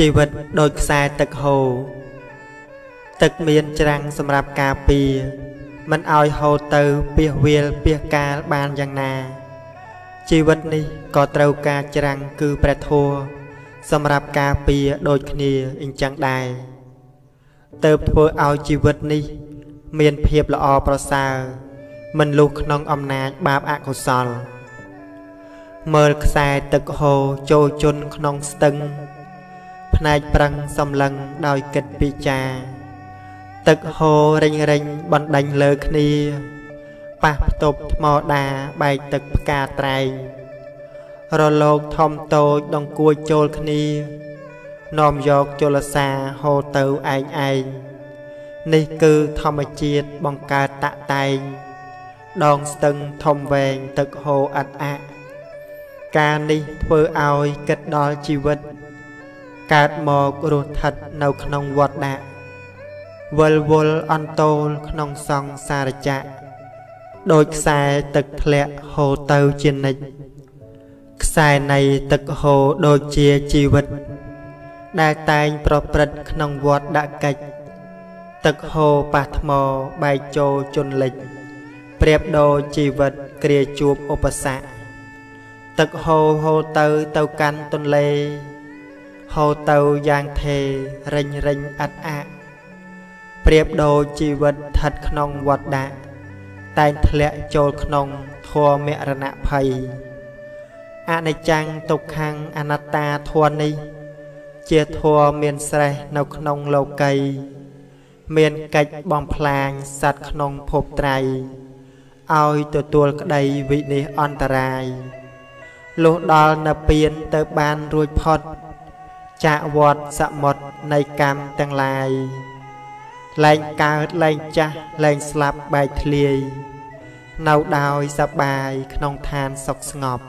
ជីវិតដូចខ្សែទឹកហូរទឹកមានច្រាំងសម្រាប់ការពារមិនឲ្យហូរទៅពីវាលពីកាលបានយ៉ាងណា ជីវិតនេះក៏ត្រូវការច្រាំងគឺព្រះធម៌សម្រាប់ការពារដូចគ្នាអញ្ចឹងដែរទៅធ្វើឲ្យជីវិតនេះ មានភាពល្អប្រសើរមិនលុះក្នុងអំណាចបាបអកុសលមើលខ្សែទឹកហូរចូលជន់ក្នុងស្ទឹង ភ្នែកប្រឹងសំឡឹងដោយគិតពិចារទឹកហូររិញរិញបណ្ដេញលើគ្នាប៉ះផ្ទប់ថ្មដាបែកទឹកផ្កាត្រែងរលោកធំតូចដងគួចចូលគ្នានាំយកជលសាហូរទៅឯងឯងនេះគឺធម្មជាតិបង្កើតតតែងដងស្ទឹងធំវែងទឹកហូរអត់អាក់ការនេះធ្វើឲ្យគិតដល់ជីវិត កើតមករស់ឋិតនៅក្នុងវត្តដាក់វិលវល់អន្តោលក្នុងសង្សារចៈដោយខ្សែទឹកធ្លាក់ហូរទៅជានិច្ចខ្សែនៃទឹកហូរដូចជាជីវិត ដែលតែងប្រព្រឹត្តក្នុងវត្តដាក់កិច្ចទឹកហូរប៉ះថ្មបែកចូលជន់លិចប្រៀបដូចជីវិតគ្រាជួបឧបសគ្គទឹកហូរហូរទៅទៅកាន់ទន្លេ ហូរទៅយ៉ាងថេរិញរិញអត់អាក់ប្រៀបដូចជីវិតស្ថិតក្នុងវត្តដាក់តែងធ្លាក់ចូលក្នុងធម៌មរណភ័យអនិច្ចំទុក្ខំអនត្តាធម៌នេះ ជាធម៌មានស្រេះនៅក្នុងលោកី មានកិច្ចបំផ្លាញសត្វក្នុងភពត្រៃឲ្យទទួលក្តីវិនិច្ឆ័យអន្តរាយលុះដល់នៅពៀនទៅបានរួចផុត ចាកវត្តសមុទ្រនៃកម្មទាំងឡាយលែងកើតលែងចាស់លែងស្លាប់បែកធ្លាយនៅដោយសបាយក្នុងឋានសុខស្ងប់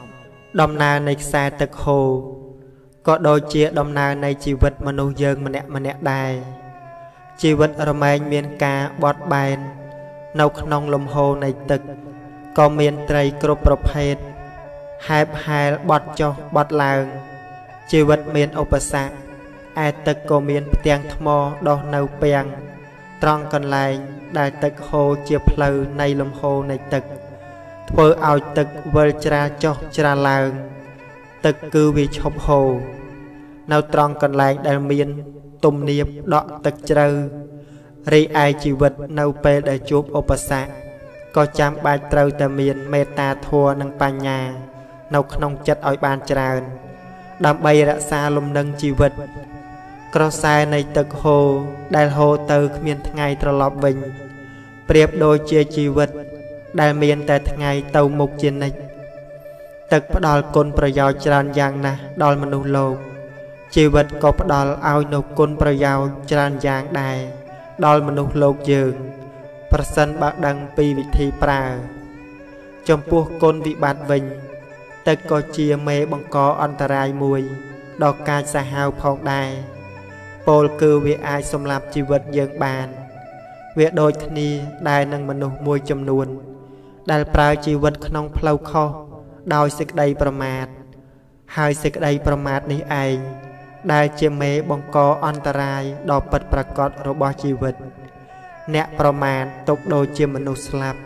ដំណើរនៃខ្សែទឹកហូរក៏ដូចជាដំណើរនៃជីវិតមនុស្សយើងម្នាក់ម្នាក់ដែរជីវិតរមែងមានការបត់បែន នៅក្នុងលំហូរនៃទឹកក៏មានត្រីគ្រប់ប្រភេទហែបហែលបត់ចុះបត់ឡើង ជីវិតមានឧបសគ្គឯទឹកក៏មានផ្ទាំងថ្មដុះនៅពាំងត្រង់កន្លែងដែលទឹកហូរជាផ្លូវនៃលំហូរនៃទឹក ធ្វើឲ្យទឹកវិលច្រាលចុះច្រាលឡើង ទឹកគឺវាឈប់ហូរនៅត្រង់កន្លែងដែលមានទំនាបដក់ទឹកជ្រៅរីឯជីវិតនៅពេលដែលជួបឧបសគ្គក៏ចាំបាច់ត្រូវតែមានមេត្តាធម៌និងបញ្ញា នៅក្នុងចិត្តឲ្យបានច្រើន ដើម្បីរក្សាលំនឹងជីវិត ក្រសែនៃទឹកហូរដែលហូរទៅគ្មានថ្ងៃត្រឡប់វិញប្រៀបដូចជាជីវិត ដែលមានតែថ្ងៃទៅមុខជានិច្ចទឹកផ្ដល់គុណប្រយោជន៍ច្រើនយ៉ាងណាស់ដល់មនុស្សលោក ជីវិតក៏ផ្ដល់ឲ្យនូវគុណប្រយោជន៍ច្រើនយ៉ាងដែរដល់មនុស្សលោកយើង ប្រសិនបើដឹងពីវិធីប្រើ ចំពោះគុណវិបត្តិវិញ ទឹកក៏ជាមេបង្កអន្តរាយមួយដល់កាចសាហាវផងដែរពោលគឺវាអាចសម្លាប់ជីវិតយើងបាន វាដូចគ្នាដែរនឹងមនុស្សមួយចំនួន ដែលប្រើជីវិតក្នុងផ្លូវខុសដោយសេចក្តីប្រមាទហើយសេចក្តីប្រមាទនេះឯងដែលជាមេបង្កអន្តរាយដ៏ពិតប្រាកដរបស់ជីវិត អ្នកប្រមាទទុកដូចជាមនុស្សស្លាប់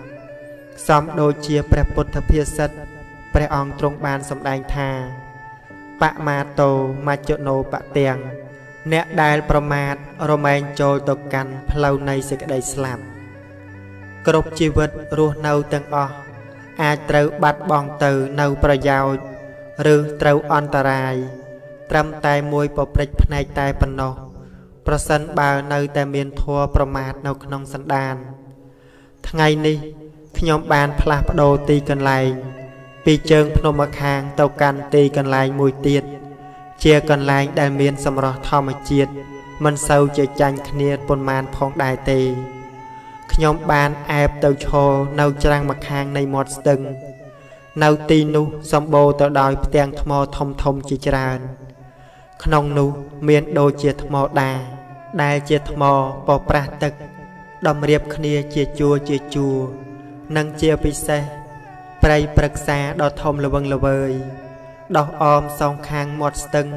សំដូចជាព្រះពុទ្ធភាសិទ្ធ ព្រះអង្គទ្រង់បានសម្ដែងថាបមាតោមច្ចណោបទាំងអ្នកដែលប្រមាថរមែងចូលទៅកាន់ផ្លូវនៃសេចក្តីស្លាប់គ្រប់ជីវិតរស់នៅទាំងអស់អាចត្រូវបាត់បង់ទៅនៅប្រយោជន៍ឬត្រូវអន្តរាយ ត្រឹមតែមួយពព្រិចភ្នែកតែប៉ុណ្ណោះប្រសិនបើនៅតែមានធัวប្រមាថនៅក្នុងសន្តាន ថ្ងៃនេះខ្ញុំបានផ្លាស់ប្ដូរទីកន្លែង ពីជើងភ្នំម្ខាងទៅកាន់ទីកន្លែងមួយទៀតជាកន្លែងដែលមានសម្រស់ធម្មជាតិមិនសូវជាចាញ់គ្នាប៉ុន្មានផងដែរទេខ្ញុំបានអែបទៅឈរនៅច្រាំងម្ខាងនៃមាត់ស្ទឹង នៅទីនោះសម្បូរទៅដោយផ្ទាំងថ្មធំធំជាច្រើន ក្នុងនោះមានដូចជាថ្មដាដែលជាថ្មពប្រាស់ទឹកតម្រៀបគ្នាជាជួរជាជួរនិងជាពិសេស ព្រៃព្រឹក្សាដ៏ធំល្វឹងល្វើយដោះអមសងខាងមាត់ស្ទឹង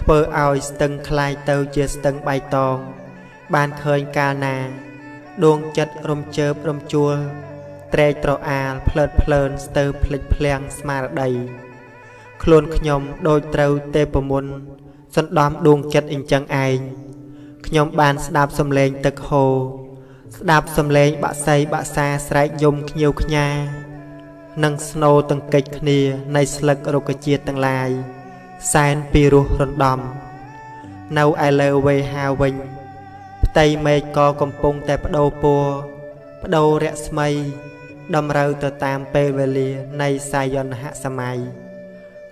ភ ធ្វើឲ្យស្ទឹងคล้ายទៅជាស្ទឹងបៃតង បានឃើញកាលណា ដួងចិត្តរំជើបរំជួលត្រែកត្រអាលផ្លើតផ្លើនស្ទើភ្លេចភ្លាំងស្មារតីខ្លួនខ្ញុំដូចត្រូវទេពមុនសណ្ដំដួងចិត្តអញ្ចឹងឯងខ្ញុំបានស្ដាប់សំឡេងទឹកហូរស្ដាប់សំឡេងបាក់សៃបាក់សាស្រែកយំខ្ញៀវខ្ញា និងស្នូតង្កិចគ្នានៃស្លឹករុក្ខជាតិទាំងឡាយសែនពីរោះរំដំ នៅឯលើវេហាវិញ ផ្ទៃមេឃក៏កំពុងតែបដូរពណ៌បដូររស្មី តម្រូវទៅតាមពេលវេលានៃសាយនហសម័យ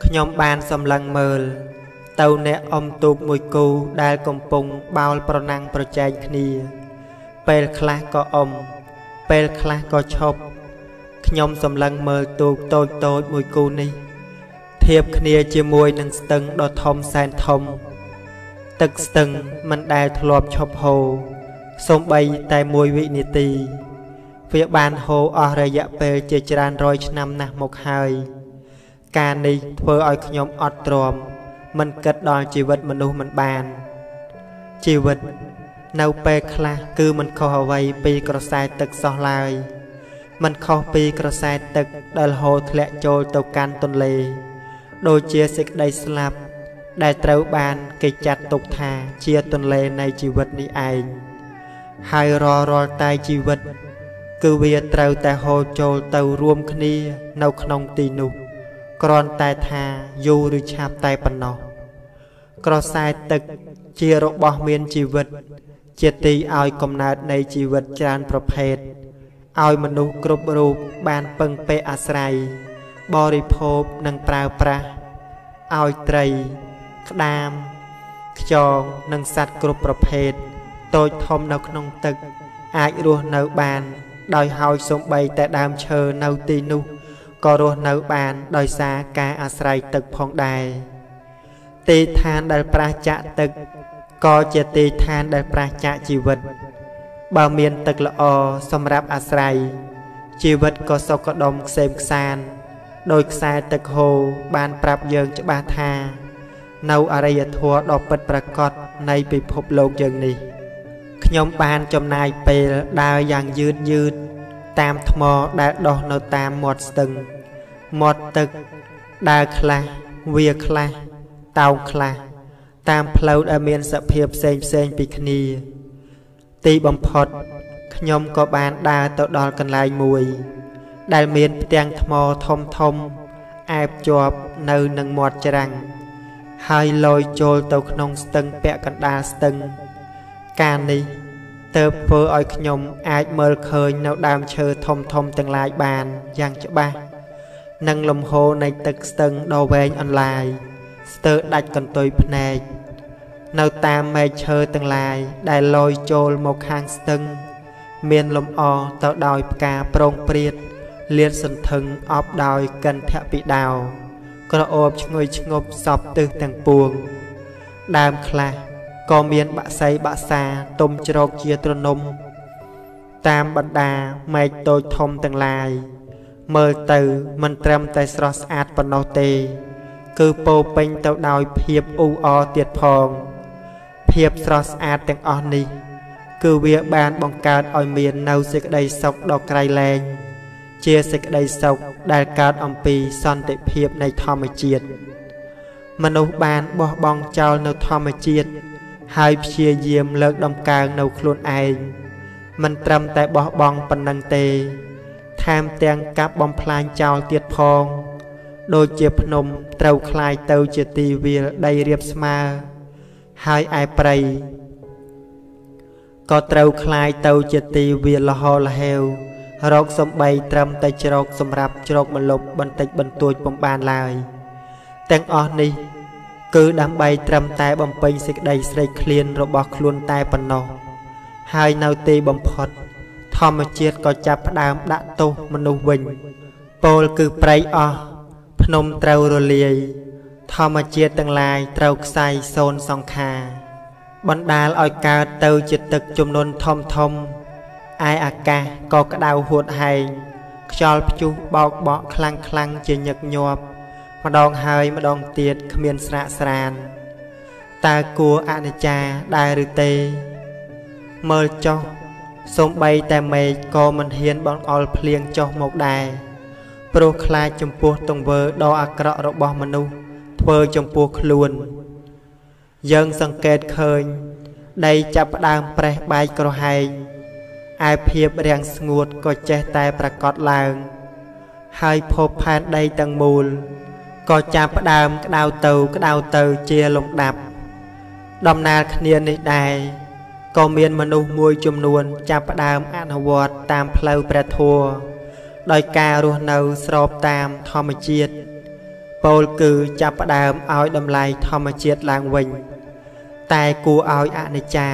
ខ្ញុំបានសម្លឹងមើល ទៅអ្នកអមទូកមួយគូដែលកំពុងបោលប្រណាំងប្រជែងគ្នា ពេលខ្លះក៏អមពេលខ្លះក៏ឈប់ ខ្ញុំសម្លឹងមើលទូកតូចតូចមួយគូនេះធៀបគ្នាជាមួយនឹងស្ទឹងដ៏ធំសែនធំ ទឹកស្ទឹងមិនដែលធ្លាប់ឈប់ហូរសូម្បីតែមួយវិនាទី វាបានហូរអស់រយៈពេលជាច្រើនរយឆ្នាំណាស់មកហើយ ការនេះធ្វើឲ្យខ្ញុំអត់ទ្រាំមិនគិតដល់ជីវិតមនុស្សមិនបាន ជីវិត នៅពេលខ្លះគឺមិនខុសអ្វីពីក្រសែទឹកសោះឡើយ មិនខុសពីក្រសែទឹកដែលហូរធ្លាក់ចូលទៅកាន់ទន្លេ ដូចជាសេចក្តីស្លាប់ ដែលត្រូវបានគេចាត់ទុកថាជាទន្លេនៃជីវិតនេះឯងហើយរាល់រាល់តែជីវិត គឺវាត្រូវតែហូរចូលទៅរួមគ្នានៅក្នុងទីនោះគ្រាន់តែថាយូរឬឆាប់តែប៉ុណ្ណោះក្រសែទឹកជារបស់មានជីវិត ជាទីឲ្យកំណើតនៃជីវិតច្រើនប្រភេទ ឲ្យមនុស្សគ្រប់រូបបានពឹងពាក់អាស្រ័យបរិភោគនិងប្រើប្រាស់ឲ្យត្រី ក្តាមខ្យងនិងសត្វគ្រប់ប្រភេទតូចធំនៅក្នុងទឹក អាចរស់នៅបាន ដោយហើយសំបីតែដើមឈើនៅទីនោះក៏រស់នៅបានដោយសារការអាស្រ័យទឹកផងដែរទីឋានដែលប្រះចាក់ទឹកក៏ជាទីឋានដែលប្រះចាក់ជីវិត បើមានទឹកល្អសម្រាប់អាស្រ័យជីវិតក៏សុខដុមខ្សែមខ្សានដោយខ្សែទឹកហូរបានប្រាប់យើងច្បាស់ថា នៅអរិយធម៌ដ៏ពិតប្រាកដនៃពិភពលោកយើងនេះខ្ញុំបានចំណាយពេលដើរយ៉ាងយឺតយឺតតាមថ្មដែលដុះនៅតាមមាត់ស្ទឹងមាត់ទឹកដើរខ្លះវាខ្លះតោងខ្លះតាមផ្លូវដែលមានសភាពផ្សេងផ្សេងពីគ្នា ទីបំផុតខ្ញុំក៏បានដើរទៅដល់កន្លែងមួយ ដែលមានផ្ទាំងថ្មធំធំអែបជាប់នៅនឹងមាត់ច្រាំងហើយលយចូលទៅក្នុងស្ទឹងពាក់កណ្ដាលស្ទឹង ការនេះទៅធ្វើឲ្យខ្ញុំអាចមើលឃើញនៅដើមឈើធំធំទាំងឡាយបានយ៉ាងច្បាស់និងលំហូរនៃទឹកស្ទឹងដ៏វែងអន្លាយស្ទើរដាច់កន្ទុយភ្នែក នៅតាមមែកឈើទាំងឡាយដែលលយចូលមកខាងស្ទឹង មានលំអទៅដោយផ្កាប្រងព្រាតលៀនសន្ធឹងអបដោយកន្ធៈពីដោក្រអូបឈ្ងុយឈ្ងប់សពទិសទាំងពួង ដើមខ្លះក៏មានបាក់សៃបាក់សាទុំជ្រោកជាទ្រនំ តាមបណ្ដាមែកតូចធំទាំងឡាយមើលទៅមិនត្រឹមតែស្រស់ស្អាតប៉ុណ្ណោះទេ គឺពោពេញទៅដោយភាពអ៊ូអរទៀតផង ភាពស្រស់ស្អាតទាំងអស់នេះ គឺវាបានបង្កើតឲ្យមាននៅសេចក្តីសុខដ៏ក្រៃលែងជាសេចក្តីសុខដែលកើតអំពីសន្តិភាពនៃធម្មជាតិមនុស្សបានបោះបង់ចោលនៅធម្មជាតិហើយព្យាយាមលើកដំកើងនៅខ្លួនឯងមិនត្រឹមតែបោះបង់ប៉ុណ្ណឹងទេថែមទាំងកាប់បំផ្លាញចោលទៀតផង ដូចជាភ្នំត្រូវคล้ายទៅជាទីវាលដីរាបស្មើ ហើយឯព្រៃក៏ត្រូវคล้ายទៅជាទីវាលលហលហេវរកសំបីត្រឹមតែជ្រកសម្រាប់ជ្រកម្លប់បន្តិចបន្តួចពំបានឡើយទាំងអស់នេះគឺដើម្បីត្រឹមតែបំពេញសេចក្តីស្រេកឃ្លានរបស់ខ្លួនតែប៉ុណ្ណោះហើយនៅទីបំផុតធម្មជាតិក៏ចាប់ផ្ដើមដាក់ទោសមនុស្សវិញពោលគឺប្រៃអស់ភ្នំត្រូវរលាយ ធម្មជាតិទាំងឡាយត្រូវខ្សែសូនសង្ខារបណ្ដាលឲ្យកើតទៅជាទឹកចំនួនធំធំឯអាកាសក៏ក្តៅហួតហែងខ្យល់ព្យុះបោកបក់ខ្លាំងខ្លាំងជាញឹកញាប់ម្ដងហើយម្ដងទៀតគ្មានស្រាកស្រានតើគួរអនិច្ចាដែរឬទេ មើលចុះសំបីតែមេឃក៏មិនហ៊ានបងអល់ភ្លៀងចុះមកដែរព្រោះខ្លាចចំពោះទង្វើដ៏អាក្រក់របស់មនុស្ស ធ្វើចំពោះខ្លួន យើងសង្កេតឃើញ ដីចាប់ផ្ដើមប្រេះបែកក្រហែងឯភាពរាំងស្ងួតក៏ចេះតែប្រកបឡើង ហើយភពផែនដីទាំងមូលក៏ចាប់ផ្ដើមក្តៅទៅក្តៅទៅជាលំដាប់ ដំណើរគ្នានេះដែរក៏មានមនុស្សមួយចំនួនចាប់ផ្ដើមអនុវត្តតាមផ្លូវព្រះធម៌ដោយការរស់នៅស្របតាមធម្មជាតិ ពោលគឺចាប់ផ្ដើមឲ្យតម្លៃធម្មជាតិឡើងវិញ តែគួរឲ្យអនិច្ចា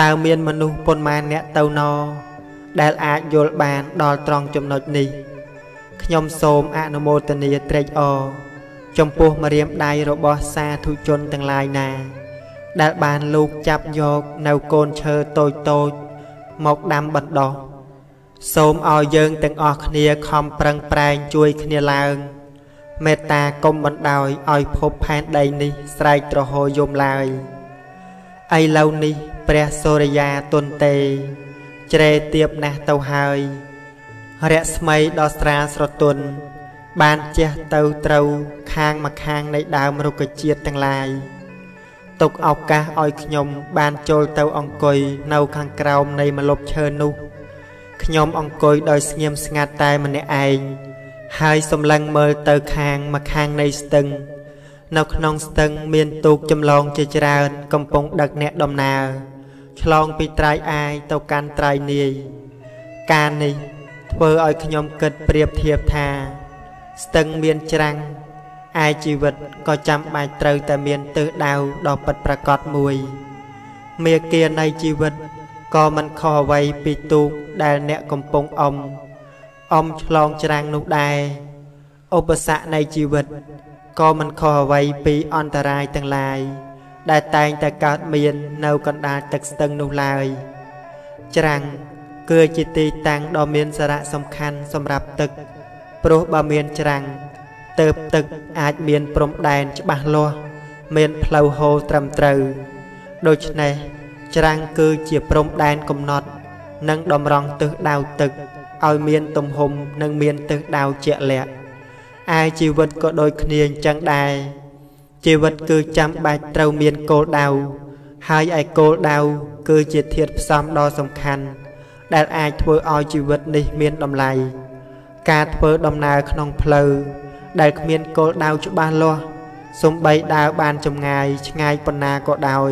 តើមានមនុស្សប៉ុន្មានអ្នកទៅណដែលអាចយល់បានដល់ត្រង់ចំណុចនេះខ្ញុំសូមអនុមោទនាត្រេកអរចំពោះម្រាមដៃរបស់សាធុជនទាំងឡាយណា ដែលបានលោកចាប់យកនៅកូនឈើតូចតូចមកដាំបណ្ដោះសូមឲ្យយើងទាំងអស់គ្នាខំប្រឹងប្រែងជួយគ្នាឡើង មេត្តាកុំបណ្ដោយឲ្យភពផែនដីនេះស្រែកត្រហោយំឡើយឥឡូវនេះព្រះសូរិយាទុនទេ ជ្រេទៀបណាស់ទៅហើយរស្មីដ៏ស្រាលស្រទន់បានជះទៅត្រូវខាងមកខាងនៃដើមរុក្ខជាតិទាំងឡាយទុកឱកាសឲ្យខ្ញុំបានចូលទៅអង្គុយនៅខាងក្រោមនៃម្លប់ឈើនោះខ្ញុំអង្គុយដោយស្ងៀមស្ងាត់តែម្នាក់ឯង ហើយសម្លឹងមើលទៅខាងមកខាងនៃស្ទឹង នៅក្នុងស្ទឹងមានទូកចម្លងជាច្រើន កំពុងដឹកអ្នកដំណើរឆ្លងពីត្រៃអាយទៅកាន់ត្រៃនាយការនេះធ្វើឲ្យខ្ញុំគិតប្រៀបធៀបថា ស្ទឹងមានច្រាំងឯជីវិតក៏ចាំបាច់ត្រូវតែមានទិសដៅដ៏ពិតប្រាកដមួយមេគានៃជីវិតក៏មិនខុសអ្វីពីទូកដែលអ្នកកំពុងអុំ អុំឆ្លងច្រាំងនោះដែរឧបសគ្គនៃជីវិតក៏មិនខុសអ្វីពីអន្តរាយទាំងឡាយដែលតែងតែកើតមាននៅកណ្ដាលទឹកស្ទឹងនោះឡើយច្រាំងគឺជាទីតាំងដ៏មានសារៈសំខាន់សម្រាប់ទឹកព្រោះបើមានច្រាំងទៅទឹកអាចមានព្រំដែនច្បាស់លាស់មានផ្លូវហូរត្រឹមត្រូវដូច្នេះច្រាំងគឺជាព្រំដែនកំណត់ និងតម្រង់ទិសដៅទឹក ឲ្យមានទំហំនិងមានទិសដៅជាក់លាក់ឯជីវិតក៏ដូចគ្នាអញ្ចឹងដែរជីវិតគឺចាំបាច់ត្រូវមានគោលដៅហើយឯគោលដៅគឺជាធាតុផ្សំដ៏សំខាន់ ដែលអាចធ្វើឲ្យជីវិតនេះមានតម្លៃការធ្វើដំណើរក្នុងផ្លូវដែលគ្មានគោលដៅច្បាស់លាស់សំបីដើរបានចម្ងាយឆ្ងាយប៉ុណ្ណាក៏ដោយ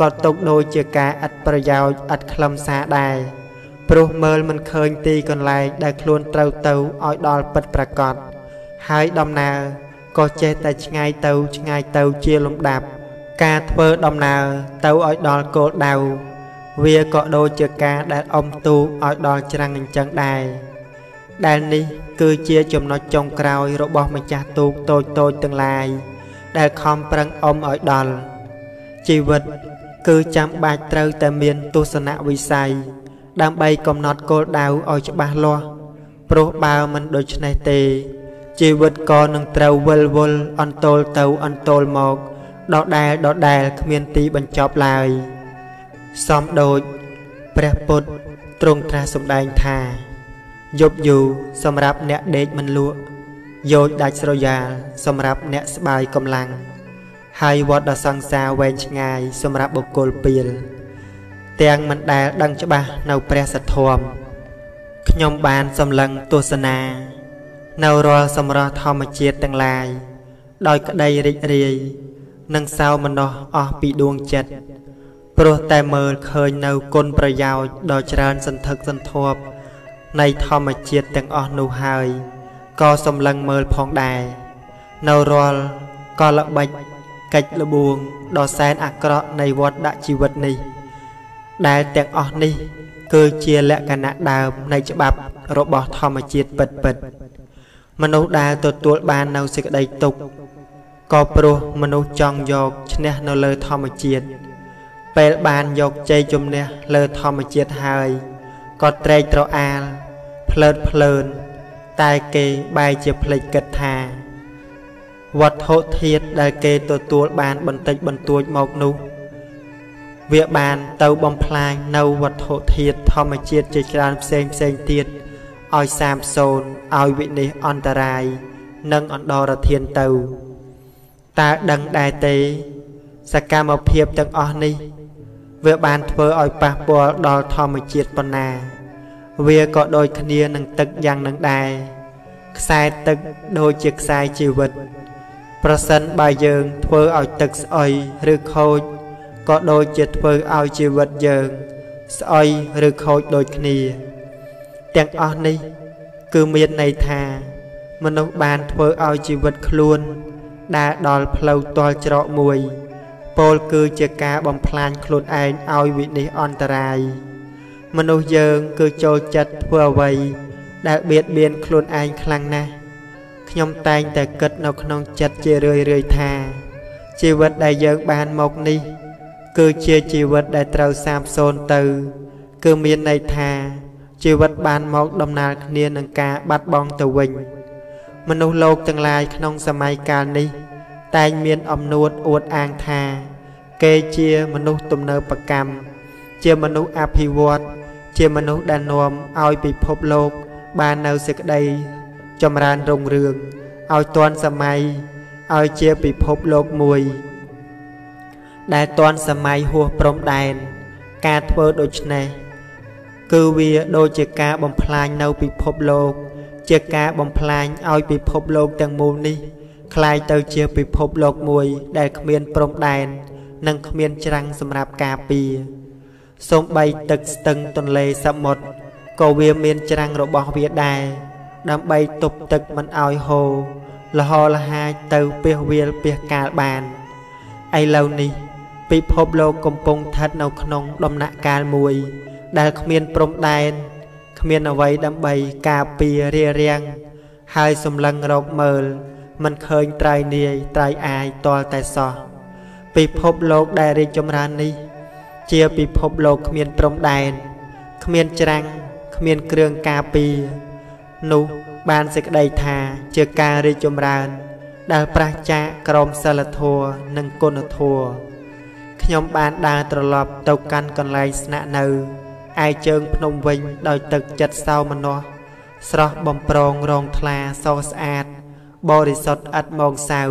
ក៏ຕົកដូចជាការឥតប្រយោជន៍ឥតខ្លឹមសារដែរ ព្រោះមើលមិនឃើញទីកន្លែងដែលខ្លួនត្រូវទៅឲ្យដល់ពិតប្រាកដហើយដំណើរក៏ចេះតែឆ្ងាយទៅឆ្ងាយទៅជាលំដាប់ ការធ្វើដំណើរទៅឲ្យដល់គោលដៅវាក៏ដូចជាការដែលអុំទូកឲ្យដល់ច្រាំងអញ្ចឹងដែរដែលនេះគឺជាចំណុចចុងក្រោយរបស់ម្ចាស់ទូកតូចតូចទាំងឡាយដែលខំប្រឹងអុំឲ្យដល់ជីវិត គឺចាំបាច់ត្រូវតែមានទស្សនវិស័យ ដើម្បីកំណត់គោលដៅឲ្យច្បាស់លាស់ព្រោះបើមិនដូច្នេះទេ ជីវិតក៏នឹងត្រូវវិលវល់អន្ទោលទៅអន្ទោលមកដដែលដដែលគ្មានទីបញ្ចប់ឡើយសំដូចព្រះពុទ្ធទ្រង់ត្រាស់សម្ដែងថាយប់យូរសម្រាប់អ្នកដេកមិនលក់យោជដាច់ស្រយាលសម្រាប់អ្នកស្បាយកម្លាំងហើយវត្តដ៏សង្សារវែងឆ្ងាយសម្រាប់បុគ្គលពៀល ទាំងមិនដែលដឹងច្បាស់នៅព្រះសទ្ធមខ្ញុំបានសម្លឹងទស្សនា នៅរាល់សម្រស់ធម្មជាតិទាំងឡាយ ដោយក្តីរីករាយនិងសោមនស្សអស់ពីដួងចិត្តព្រោះតែមើលឃើញនៅគុណប្រយោជន៍ដ៏ច្រើនសន្ធឹកសន្ធាប់នៃធម្មជាតិទាំងអស់នោះហើយក៏សម្លឹងមើលផងដែរនៅរាល់កលបិចកិច្ចលបួងដ៏សែនអាក្រក់នៃវត្តដាក់ជីវិតនេះ ដែលទាំងអស់នេះ គឺជាលក្ខណៈដើមនៃច្បាប់របស់ធម្មជាតិពិតពិតមនុស្សដែលទទួលបាននៅសេចក្តីទុក្ខក៏ព្រោះមនុស្សចង់យកឈ្នះនៅលើធម្មជាតិពេលបានយកជ័យជំនះលើធម្មជាតិហើយក៏ត្រេកត្រអាលផ្លើតផ្លើន តែគេបែរជាភ្លេចគិតថាវត្ថុធាតុដែលគេទទួលបានបន្តិចបន្តួចមកនោះ វាបានទៅបំផ្លាញនៅវត្ថុធាតុធម្មជាតិជាច្រើនផ្សេងផ្សេងទៀតឲ្យសាមសូន្យឲ្យវិនិច្ឆ័យអន្តរាយ និងអន្តរធានទៅតើដឹងដែរទេសកម្មភាពទាំងអស់នេះវាបានធ្វើឲ្យប៉ះពាល់ដល់ធម្មជាតិប៉ុណ្ណា វាក៏ដូចគ្នានឹងទឹកយ៉ាងនឹងដែរខ្សែទឹកដូចជាខ្សែជីវិត ប្រសិនបើយើងធ្វើឲ្យទឹកស្អុយឬខូច ក៏ដូចជាធ្វើឲ្យជីវិតយើង ស្អុយឬខូចដូចគ្នា ទាំងអស់នេះ គឺមានន័យថា មនុស្សបានធ្វើឲ្យជីវិតខ្លួនដើរដល់ផ្លូវទាល់ច្រកមួយពោលគឺជាការបំផ្លាញខ្លួនឯងឲ្យវិនិច្ឆ័យអន្តរាយមនុស្សយើងគឺចូលចិត្តធ្វើអ្វីដែលបៀតបៀនខ្លួនឯងខ្លាំងណាស់ខ្ញុំតែងតែគិតនៅក្នុងចិត្តជារឿយរឿយថាជីវិតដែលយើងបានមកនេះ គឺជាជីវិតដែលត្រូវសាបសូន្យទៅ គឺមានន័យថាជីវិតបានមកដំណើរគ្នានឹងការបាត់បង់ទៅវិញ មនុស្សលោកទាំងឡាយក្នុងសម័យកាលនេះ តែងមានអំនួតអួតអាងថា គេជាមនុស្សទំនើបកម្មជាមនុស្សអភិវឌ្ឍជាមនុស្សដែលនាំឲ្យពិភពលោក បាននៅសេចក្តីចម្រើនរុងរឿងឲ្យទាន់សម័យឲ្យជាពិភពលោកមួយ ដែលទាន់សម័យហួសព្រំដែន ការធ្វើដូច្នេះគឺវាដូចជាការបំផ្លាញនៅពិភពលោក ជាការបំផ្លាញឲ្យពិភពលោកទាំងមូលនេះคล้ายទៅជាពិភពលោកមួយ ដែលគ្មានព្រំដែន និងគ្មានច្រាំងសម្រាប់ការពារសូម្បីទឹកស្ទឹងទន្លេសមុទ្រក៏វាមានច្រាំងរបស់វាដែរដើម្បីទប់ទឹកមិនឲ្យហូរលហលហាចទៅពះវាលពះកាលបានឥឡូវនេះ ពិភពលោកកំពុងស្ថិតនៅក្នុងដំណាក់កាលមួយ ដែលគ្មានព្រំដែនគ្មានអ្វីដើម្បីការពាររារាំងហើយសម្លឹងរកមើល មិនឃើញត្រៃនាយត្រៃអាយតលតែសោះពិភពលោកដែលរីកចម្រើននេះ ជាពិភពលោកគ្មានព្រំដែនគ្មានច្រាំងគ្មានគ្រឿងការពារនោះបានសេចក្តីថាជាការរីកចម្រើន ដែលប្រះចាកក្រមសិលធម៌និងគុណធម៌ ខ្ញុំបានដើរត្រឡប់ទៅកាន់កន្លែងស្នាក់នៅឯជើងភ្នំវិញដោយទឹកចិត្តសោមនស្សស្រស់បំប្រងរងថ្លាសស្អាត បរិសុទ្ធឥតមកសៅ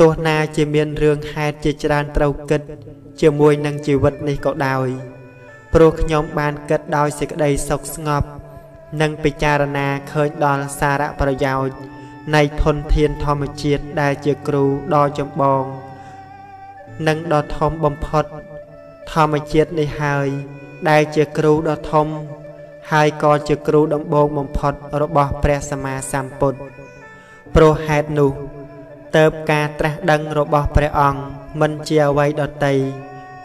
ទោះណាជាមានរឿងហេតុជាច្រើនត្រូវគិត ជាមួយនឹងជីវិតនេះក៏ដោយព្រោះខ្ញុំបានគិតដោយសេចក្តីសុខស្ងប់ និងពិចារណាឃើញដល់សារៈប្រយោជន៍នៃធនធានធម្មជាតិដែលជាគ្រូដ៏ចម្បង និងដ៏ធំបំផុត ធម្មជាតិនេះហើយ ដែលជាគ្រូដ៏ធំ ហើយក៏ជាគ្រូដំបូងបំផុតរបស់ព្រះសម្មាសម្ពុទ្ធព្រោះហេតុនោះទៅការត្រាស់ដឹងរបស់ព្រះអង្គមិនជាអ្វីដតី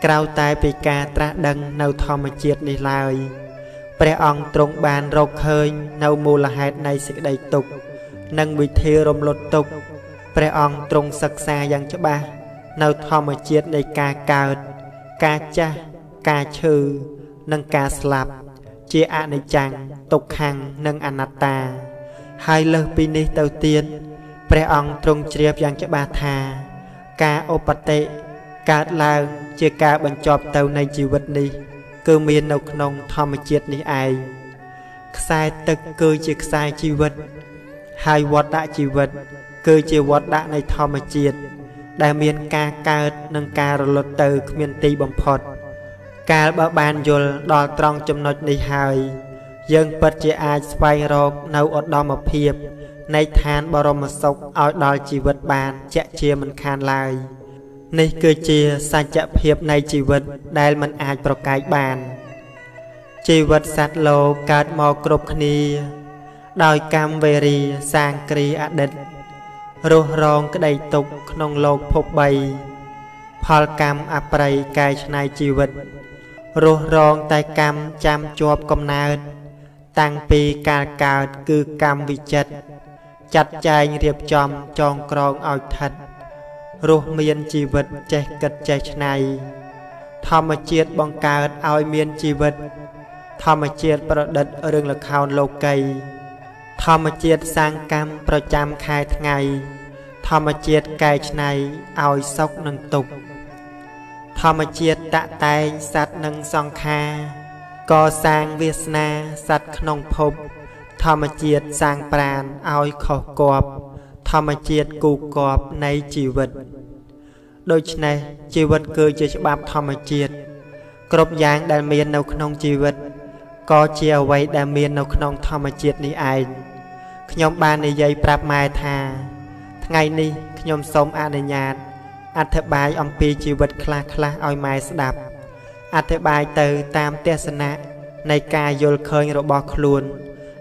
ក្រៅតែពីការត្រាស់ដឹងនៅធម្មជាតិនេះឡើយព្រះអង្គទ្រង់បានរកឃើញនៅមូលហេតុនៃសេចក្តីទុក្ខនិងវិធីរំលត់ទុក្ខព្រះអង្គទ្រង់សិក្សាយ៉ាងច្បាស់ នៅធម្មជាតិនៃការកើត ការចាស់ការឈឺនិងការស្លាប់ ជាអនិច្ចំទុក្ខំនិងអនត្តា ហើយលើសពីនេះទៅទៀតព្រះអង្គទ្រង់ជ្រាបយ៉ាងច្បាស់ថា ការឧបតិកើតឡើងជាការបញ្ចប់ទៅនៃជីវិតនេះ គឺមាននៅក្នុងធម្មជាតិនេះឯងខ្សែទឹកគឺជាខ្សែជីវិត ហើយវត្តដាក់ជីវិត គឺជាវត្តដាក់នៃធម្មជាតិ ដែលមានការកើតនិងការរលត់ទៅគ្មានទីបំផុត កាលបើបានយល់ដល់ត្រង់ចំណុចនេះហើយ យើងពិតជាអាចស្វែងរកនៅឧត្តមភាព នៃឋានបរមសុខឲ្យដល់ជីវិតបានជាក់ជាមិនខានឡើយនេះគឺជាសច្ចភាពនៃជីវិតដែលមិនអាចប្រកែកបានជីវិតសត្វលោកកើតមកគ្រប់គ្នា ដោយកម្មវេរីសាងគ្រីអតីត រស់រងក្តីទុកក្នុងលោកភព3ផលកម្មអប្រ័យកែច្នៃជីវិតរស់រងតែកម្មចាំជាប់កំណើត តាំងពីកាលកើតគឺកម្មវិចិត្រចាត់ចែងរៀបចំចងក្រងឲ្យថិតរស់មានជីវិតចេះគិតចេះឆ្នៃ ធម្មជាតិបង្កើតឲ្យមានជីវិត ធម្មជាតិប្រឌិតរឿងលខោនលោកី ធម្មជាតិសាងកម្មប្រចាំខែថ្ងៃធធម្មជាតិកែច្នៃឲ្យសុខនិងទុក្ខធម្មជាតិតតែងសត្វនិងសង្ខារកសាងវាសនាសត្វក្នុងភព ធម្មជាតិសាងប្រានឲ្យខុសគប់ធម្មជាតិគូគប់នៃជីវិត ដូច្នេះជីវិតគឺជាច្បាប់ធម្មជាតិគ្រប់យ៉ាងដែលមាននៅក្នុងជីវិត ក៏ជាអ្វីដែលមាននៅក្នុងធម្មជាតិនេះឯងខ្ញុំបាននិយាយប្រាប់ម៉ែថា ថ្ងៃនេះខ្ញុំសូមអនុញ្ញាត អធិប្បាយអំពីជីវិតខ្លះខ្លះឲ្យម៉ែស្ដាប់ អធិប្បាយទៅតាមទស្សនៈនៃការយល់ឃើញរបស់ខ្លួន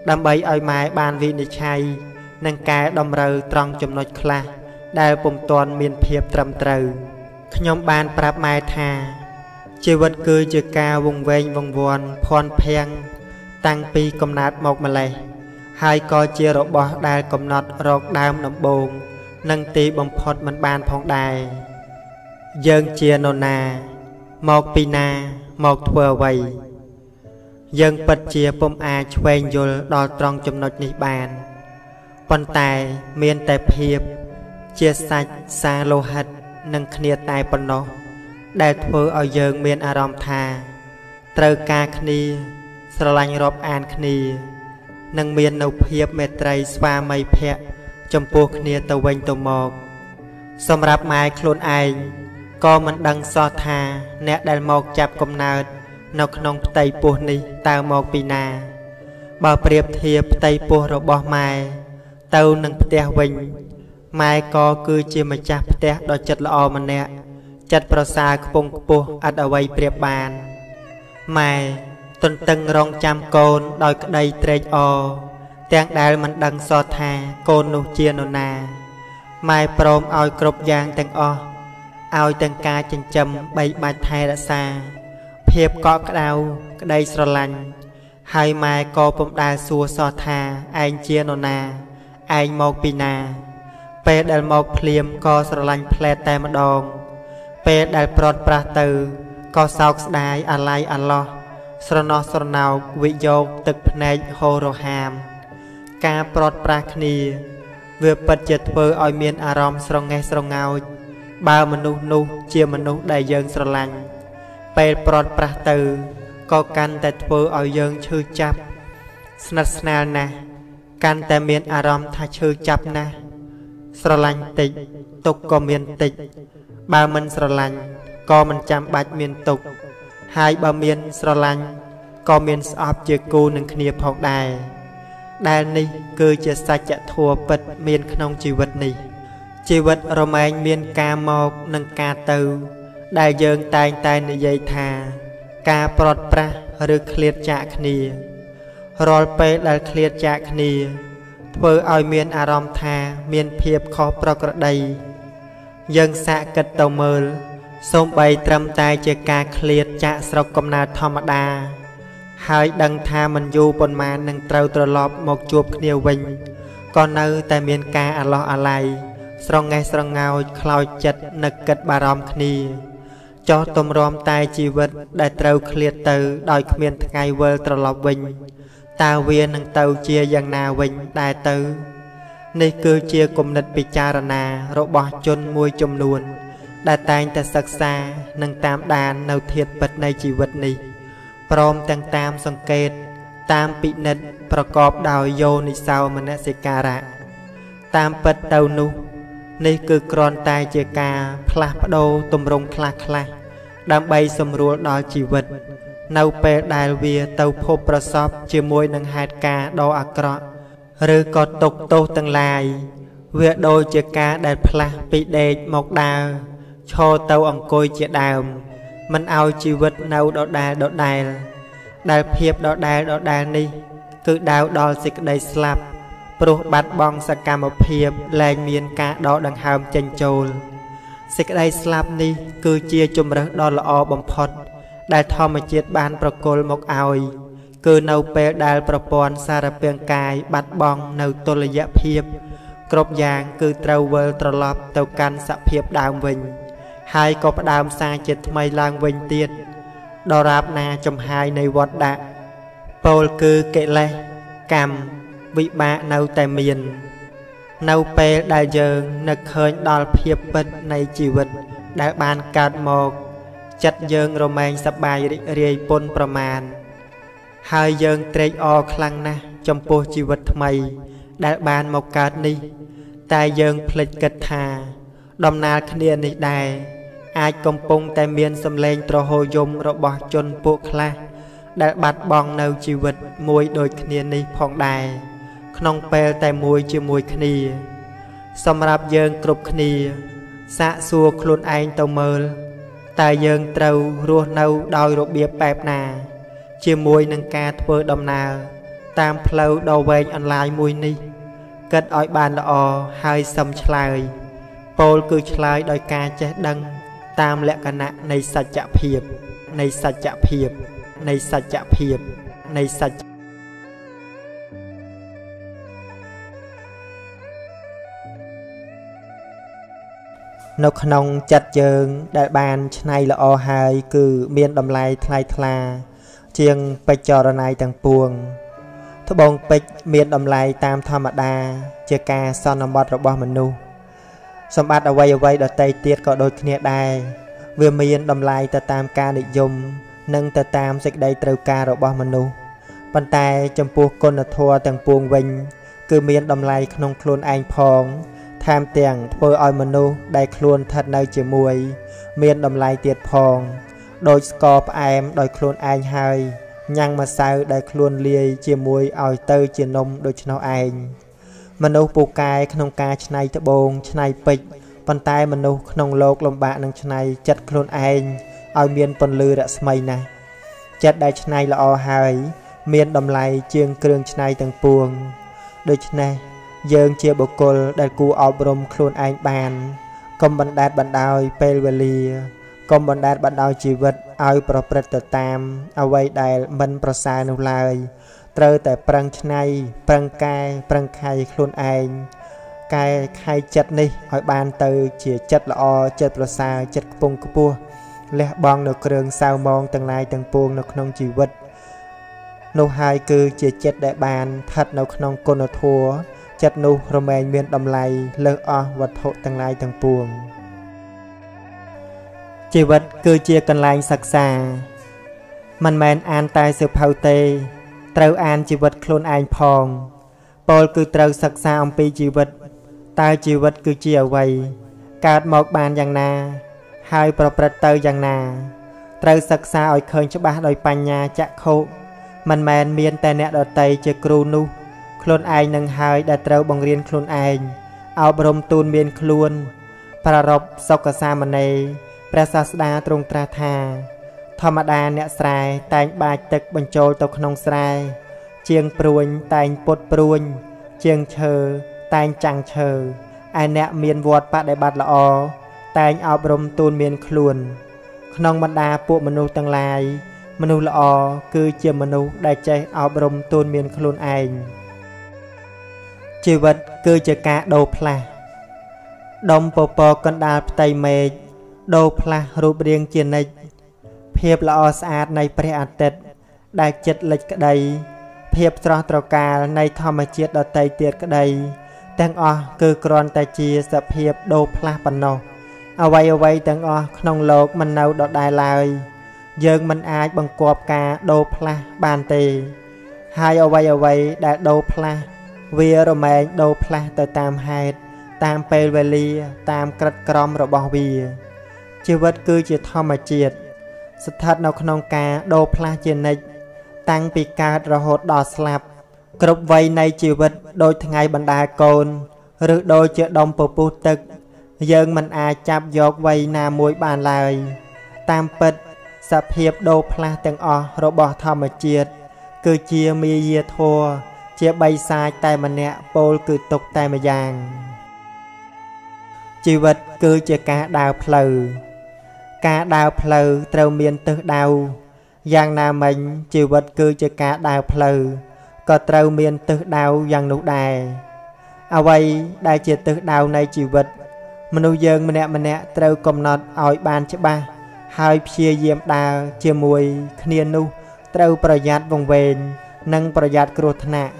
ដើម្បីឲ្យម៉ែបានវិនិច្ឆ័យនិងកែតម្រូវត្រង់ចំណុចខ្លះដែលពុំទាន់មានភាពត្រឹមត្រូវខ្ញុំបានប្រាប់ម៉ែថា ជីវិតគឺជាការវង្វេងវង្វាន់ភ័ន្តភាំងតាំងពីកំណើតមកម្លេះហើយក៏ជារបស់ដែលកំណត់រកដើមដំបូងនិងទីបំផុតមិនបានផងដែរយើងជានរណាមកពីណាមកធ្វើអ្វី យើងពិតជាពុំអាចឆ្វេងយល់ដល់ត្រង់ចំណុចនេះបានប៉ុន្តែមានតែភាព ជាសាច់សាលោហិតនឹងគ្នាតែប៉ុណ្ណោះ ដែលធ្វើឲ្យយើងមានអារម្មណ៍ថា ត្រូវការគ្នា ស្រឡាញ់រាប់អានគ្នានិងមាននៅភាពមេត្រីស្វាមីភក្តិចំពោះគ្នាទៅវិញទៅមក សម្រាប់ម៉ែខ្លួនឯងក៏មិនដឹងសោះថា អ្នកដែលមកចាប់កំណើត នៅក្នុងផ្ទៃពោះនេះតើមកពីណា បើប្រៀបធៀបផ្ទៃពោះរបស់ម៉ែទៅនឹងផ្ទះវិញម៉ែក៏គឺជាម្ចាស់ផ្ទះដ៏ចិត្តល្អម្នាក់ ចិត្តប្រសើរខ្ពង់ខ្ពស់អត់អ្វីប្រៀបបានម៉ែទន្ទឹងរងចាំកូនដោយក្តីត្រេកអរទាំងដែលមិនដឹងសោះថាកូននោះជានរណាម៉ែព្រមឲ្យគ្រប់យ៉ាងទាំងអស់ឲ្យទាំងការចិញ្ចឹមបីបាច់ថែរក្សា ភាពកក់ក្ដៅក្តីស្រឡាញ់ហើយម៉ែក៏ពុំដែលសួរសោះថាឯងជានរណាឯងមកពីណា ពេលដែលមកភ្លាមក៏ស្រឡាញ់ផ្លែតតែម្ដង ពេលដែលប្រត់ប្រាស់ទៅក៏សោកស្ដាយអាឡ័យអាឡោះស្រណោះស្រណោកវិយោគទឹកភ្នែកហូររហាម ការប្រត់ប្រាស់គ្នា វាពិតជាធ្វើឲ្យមានអារម្មណ៍ស្រងេះស្រងោចបើមនុស្សនោះជាមនុស្សដែលយើងស្រឡាញ់ពេលប្រត់ប្រាស់ទៅក៏កាន់តែធ្វើឲ្យយើងឈឺចាប់ ស្និទ្ធស្នាលណាស់កាន់តែមានអារម្មណ៍ថាឈឺចាប់ណាស់ ស្រឡាញ់តិចទុកក៏មានតិចបើមិនស្រឡាញ់ក៏មិនចាំបាច់មានទុកហើយបើមានស្រឡាញ់ក៏មានស្អប់ជាគូនឹងគ្នាផងដែរដែលនេះគឺជាសច្ចធម៌ពិតមានក្នុងជីវិតនេះជីវិតរមែងមានការមកនិងការទៅ ដែលយើងតែងតែនិយាយថា ការប្រត់ប្រាស់ឬឃ្លាតចាកគ្នារាល់ពេលដែលឃ្លាតចាកគ្នា ធ្វើឲ្យមានអារម្មណ៍ថាមានភាពខុសប្រក្រតីយើងសាកគិតទៅមើលសូម្បីត្រឹមតែជាការឃ្លាតចាកស្រុកកំណើតធម្មតា ហើយដឹងថាមិនយូរប៉ុន្មាននឹងត្រូវត្រឡប់មកជួបគ្នាវិញក៏នៅតែមានការអាឡោះអាល័យស្រងេះស្រងោចខ្លោចចិត្តនឹកគិតបារម្ភគ្នាចោះទម្រាំតែជីវិតដែលត្រូវឃ្លាតទៅដោយគ្មានថ្ងៃវិលត្រឡប់វិញ តើវានឹងទៅជាយ៉ាងណាវិញដែរទៅ នេះគឺជាគំនិតពិចារណារបស់ជនមួយចំនួន ដែលតែងតែសិក្សានិងតាមដាននៅធាតុពិតនៃជីវិតនេះព្រមទាំងតាមសង្កេត តាមពិនិត្យប្រកបដោយយោនិសោមនសិការៈតាមពិតទៅនោះ នេះគឺគ្រាន់តែជាការផ្លាស់ប្ដូរទម្រង់ខ្លះខ្លះដើម្បីសម្រួលដល់ជីវិត នៅពេលដែលវាទៅភពប្រសពជាមួយនឹងហេតុការណ៍ដ៏អាក្រក់ឬក៏ទុកទោសទាំងឡាយវាដូចជាការដែលផ្លាស់ពីដេកមកដើរឈរទៅអង្គុយជាដើម មិនឲ្យជីវិតនៅដដែលដដែលដែលភាពដដែលដដែលនេះ គឺដាវដល់សេចក្តីស្លាប់ព្រោះបាត់បង់សកម្មភាពលែងមានការដកដង្ហើមចេញចូលសេចក្តីស្លាប់នេះគឺជាជំរើសដ៏ល្អបំផុត ដែលធម្មជាតិបានប្រគល់មកឲ្យគឺនៅពេលដែលប្រព័ន្ធសារពាង្គកាយបាត់បង់នៅតុល្យភាព គ្រប់យ៉ាងគឺត្រូវវិលត្រឡប់ទៅកាន់សភាពដើមវិញ។ហើយក៏ផ្ដើមសារជាថ្មីឡើងវិញទៀតដរាបណាចំហាយនៃវត្តដាក់ពោលគឺកិលេសកម្មវិបាកនៅតែមាន នៅពេលដែលយើងនឹកឃើញដល់ភាពពិតនៃជីវិតដែលបានកើតមក ចិត្តយើងរមែងសប្បាយរីករាយពុនប្រមាណហើយយើងត្រេកអរខ្លាំងណាស់ចំពោះជីវិតថ្មី ដែលបានមកកើតនេះ តែយើងភ្លេចគិតថា ដំណើរគ្នានេះដែរអាចកំពុងតែមានសម្លេងត្រហោយំរបស់ជនពួកខ្លះដែលបាត់បង់នៅជីវិតមួយដូចគ្នានេះផងដែរក្នុងពេលតែមួយជាមួយគ្នា សម្រាប់យើងគ្រប់គ្នាសាកសួរខ្លួនឯងទៅមើល តើយើងត្រូវរស់នៅដោយរបៀបបែបណា ជាមួយនឹងការធ្វើដំណើរ តាមផ្លូវដ៏វែងអន្លាយមួយនេះគិតឲ្យបានល្អហើយសឹមឆ្លើយពោលគឺឆ្លើយដោយការចេះដឹងតាមលក្ខណៈនៃសច្ចភាពនៃសច្ចភាពនៃសច្ចភាពនៃសច្ច នៅក្នុងចិត្តយើងដែលបានឆ្នៃល្អហើយគឺមានតម្លៃថ្លៃថ្លា ជាងពេជ្រចរណៃទាំងពួងត្បូងពេជ្រមានតម្លៃតាមធម្មតា ជាការសន្មត់របស់មនុស្សសម្បត្តិអ្វីអ្វីដតីទៀតក៏ដូចគ្នាដែរវាមានតម្លៃទៅតាមការនិយម និងទៅតាមសេចក្តីត្រូវការរបស់មនុស្សប៉ុន្តែចំពោះគុណធម៌ទាំងពួងវិញ គឺមានតម្លៃក្នុងខ្លួនឯងផង ថែមទាំងធ្វើឲ្យមនុស្សដែលខ្លួនស្ថិតនៅជាមួយ មានតម្លៃទៀតផងដោយស្ករផ្អែមដោយខ្លួនឯងហើយញ៉ាំងម្សៅដែលខ្លួនលាយជាមួយឲ្យទៅជានំដូច្នោះឯងមនុស្សពូកែក្នុងការច្នៃត្បូងច្នៃពេជ្រប៉ុន្តែមនុស្សក្នុងលោកលំបាកនឹងច្នៃចិត្តខ្លួនឯងឲ្យមានពន្លឺរស្មីណាស់ចិត្តដែលច្នៃល្អហើយ មានតម្លៃជាងគ្រឿងច្នៃទាំងពួងដូច្នេះ យើងជាបុគ្គលដែលគួរអប់រំខ្លួនឯងបានកុំបណ្តែតបណ្ដោយពេលវេលាកុំបណ្តែតបណ្ដោយជីវិតឲ្យប្រព្រឹត្តទៅតាមអ្វីដែលមិនប្រសើរនោះឡើយត្រូវតែប្រឹងច្នៃប្រឹងកែប្រឹងខៃខ្លួនឯងកែខៃចិត្តនេះឲ្យបានទៅជាចិត្តល្អចិត្តប្រសើរចិត្តខ្ពង់ខ្ពស់លះបង់នៅគ្រឿងសៅមងទាំងឡាយទាំងពួងនៅក្នុងជីវិត នោះហើយគឺជាចិត្តដែលបានស្ថិតនៅក្នុងគុណធម៌ ចិត្តនោះរមែងមានតម្លៃលើសអស់វត្ថុទាំងឡាយទាំងពួងជីវិតគឺជាកន្លែងសិក្សា មិនមែនអានតែសៀវភៅទេ ត្រូវអានជីវិតខ្លួនឯងផងពោលគឺត្រូវសិក្សាអំពីជីវិតតើជីវិតគឺជាអ្វីកើតមកបានយ៉ាងណា ហើយប្រព្រឹត្តទៅយ៉ាងណា ត្រូវសិក្សាឲ្យឃើញច្បាស់ដោយបញ្ញាចក្ខុមិនមែនមានតែអ្នកដតីជាគ្រូនោះ ខ្លួនឯងនឹងហើយដែលត្រូវបង្រៀនខ្លួនឯងអប់រំទូនមានខ្លួន ប្រារព្ធសុខសាមណេរព្រះសាស្តាទ្រង់ត្រាស់ថា ធម្មតាអ្នកស្រែតែងបាចទឹកបញ្ចូលទៅក្នុងស្រែជាងព្រួញតែងពុតព្រួញ ជាងឈើតែងចាំងឈើឯអ្នកមានវត្តបដិបត្តិល្អតែងអប់រំទូនមានខ្លួន ក្នុងបរ្ដាពួកមនុស្សទាំងឡាយមនុស្សល្អគឺជាមនុស្សដែលចេះអប់រំទូនមានខ្លួនឯង ជីវិតគឺជាការដូរផ្លាស់ដុំពពកកណ្ដាលផ្ទៃមេឃដូរផ្លាស់រូបរាងជានិច្ចភាពល្អស្អាតនៃព្រះអាទិត្យដែលចិត្តលិចក្តីភាពស្រស់ត្រកាលនៃធម្មជាតិដតីទៀតក្តីទាំងអស់គឺគ្រាន់តែជាសភាពដូរផ្លាស់ប៉ុណ្ណោះអ្វីអ្វីទាំងអស់ក្នុងលោកមិននៅដដែលឡើយ យើងមិនអាចបង្គាប់ការដូរផ្លាស់បានទេ ហើយអ្វីអ្វីដែលដូរផ្លាស់ វារមែងដូរផ្លាស់ទៅតាមហេតុតាមពេលវេលា តាមក្រិតក្រមរបស់វា ជីវិតគឺជាធម្មជាតិស្ថិតនៅក្នុងការដូរផ្លាស់ជានិច្ចតាំងពីកើតរហូតដល់ស្លាប់ គ្រប់វ័យនៃជីវិតដូចថ្ងៃបណ្ដាកូន ឬដូចជាដុំពពុះទឹក យើងមិនអាចចាប់យកវ័យណាមួយបានឡើយ តាមពិតសភាពដូរផ្លាស់ទាំងអស់របស់ធម្មជាតិគឺជាមាយាធัว ជាបីសាចតែម្នាក់ពោលគឺទុកតែម្យ៉ាងជីវិតគឺជាការដើរផ្លូវការដើរផ្លូវត្រូវមានទិសដៅយ៉ាងណាមិញជីវិតគឺជាការដើរផ្លូវក៏ត្រូវមានទិសដៅយ៉ាងនោះដែរអ្វីដែលជាទិសដៅនៃជីវិត មនុស្សយើងម្នាក់ម្នាក់ត្រូវកំណត់ឲ្យបានច្បាស់ហើយព្យាយាមដើរជាមួយគ្នានោះត្រូវប្រយ័ត្នវង្វេង និងប្រយ័ត្នគ្រោះថ្នាក់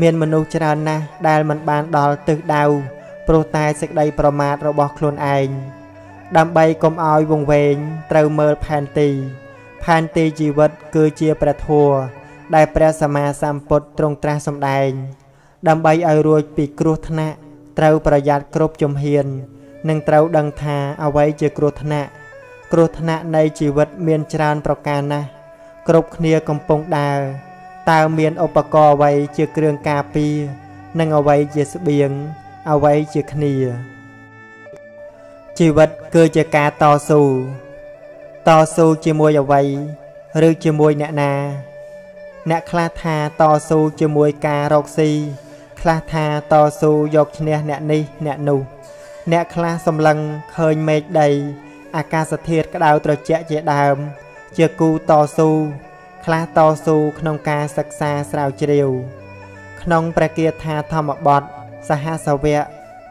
មានមនុស្សច្រើនណាស់ដែលមិនបានដល់ទិសដៅព្រោះតែសេចក្តីប្រមាថរបស់ខ្លួនឯងដើម្បីកុំឲ្យវង្វេងត្រូវមើលផែនទី ផែនទីជីវិតគឺជាព្រះធម៌ដែលព្រះសម្មាសម្ពុទ្ធទ្រង់ត្រាស់សម្ដែង ដើម្បីឲ្យរួចពីគ្រោះថ្នាក់ត្រូវប្រយ័ត្នគ្រប់ជំហាន និងត្រូវដឹងថាអ្វីជាគ្រោះថ្នាក់គ្រោះថ្នាក់នៃជីវិតមានច្រើនប្រការណាស់គ្រប់គ្នាកំពុងដើរ តើមានឧបករណ៍អ្វីជាគ្រឿងការពារនិងអ្វីជាស្បៀងអ្វីជាគ្នា ជីវិតគឺជាការតស៊ូតស៊ូជាមួយអ្វីឬជាមួយអ្នកណា អ្នកខ្លះថាតស៊ូជាមួយការរកស៊ីខ្លះថាតស៊ូយកឈ្នះអ្នកនេះអ្នកនោះ អ្នកខ្លះសម្លឹងឃើញមេឃដី អាកាសធាតុក្តៅត្រជាក់ជាដើម ជាគូតស៊ូ ខ្លះតស៊ូក្នុងការសិក្សាស្រាវជ្រាវ ក្នុងព្រះគាថាធម្មបទសហសវៈ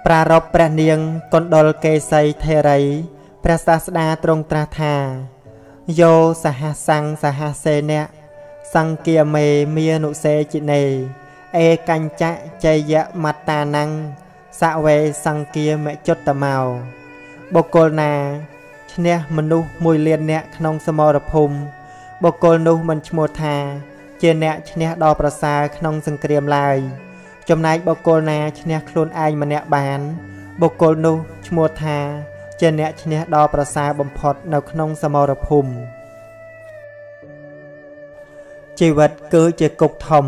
ប្រារព្ធព្រះនាងកុណ្ដលកេសីថេរីព្រះសាស្តាទ្រង់ត្រាស់ថាយោសហសੰងសហសេនៈសង្គាមេមានុសេចិនេអេកញ្ចៈចយមត្តានੰសវេសង្គាមចុត្តមោបុគ្គលណាឈ្នះមនុស្សមួយលានអ្នកក្នុងសមរភូមិ បុគ្គលនោះមិនឈ្មោះថា ជាអ្នកឈ្នះដ៏ប្រសើរក្នុងសង្គ្រាមឡើយ ចំណែកបុគ្គលណាឈ្នះខ្លួនឯងម្នាក់បាន បុគ្គលនោះឈ្មោះថា ជាអ្នកឈ្នះដ៏ប្រសើរបំផុតនៅក្នុងសមរភូមិជីវិតគឺជាគុកធំ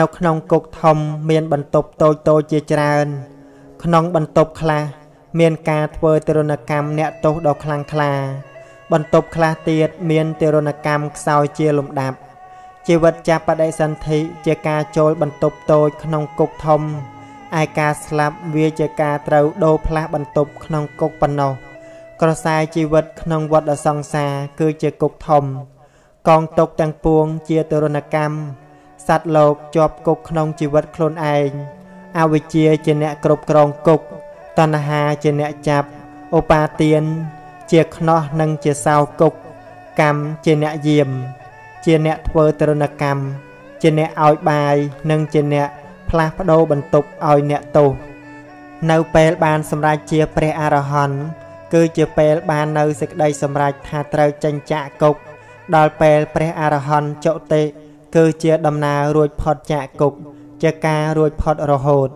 នៅក្នុងគុកធំមានបន្ទប់តូចតូចជាច្រើន ក្នុងបន្ទប់ខ្លះ មានការធ្វើទរណកម្មអ្នកទោសដ៏ខ្លាំងក្លា បន្ទប់ខ្លះទៀតមានទរណកម្មខ្សោយជាលំដាប់ជីវិតចាប់បដិសន្ធិជាការចូលបន្ទប់តូចក្នុងគុកធំឯការស្លាប់វាជាការត្រូវដូរផ្លាស់បន្ទប់ក្នុងគុកប៉ុណ្ណោះក្រសែជីវិតក្នុងវដ្តសង្សារគឺជាគុកធំ កងទុកទាំងពួងជាទរណកម្មសត្វលោកជាប់គុកក្នុងជីវិតខ្លួនឯងអវិជ្ជាជាអ្នកគ្រប់គ្រងគុកតណ្ហាជាអ្នកចាប់ឧបាទាន ជាខ្នោះនិងជាសោគុក កម្មជាអ្នកយាម ជាអ្នកធ្វើទរណកម្មជាអ្នកឲ្យបាយនិងជាអ្នកផ្លាស់ប្ដូរបន្ទប់ឲ្យអ្នកទោសនៅពេលបានសម្រេចជាព្រះអរហន្តគឺជាពេលបាននៅសេចក្តីសម្រេចថាត្រូវចេញចាកគុកដល់ពេលព្រះអរហន្តចុតិគឺជាដំណើររួចផុតចាកគុកជាការរួចផុតរហូត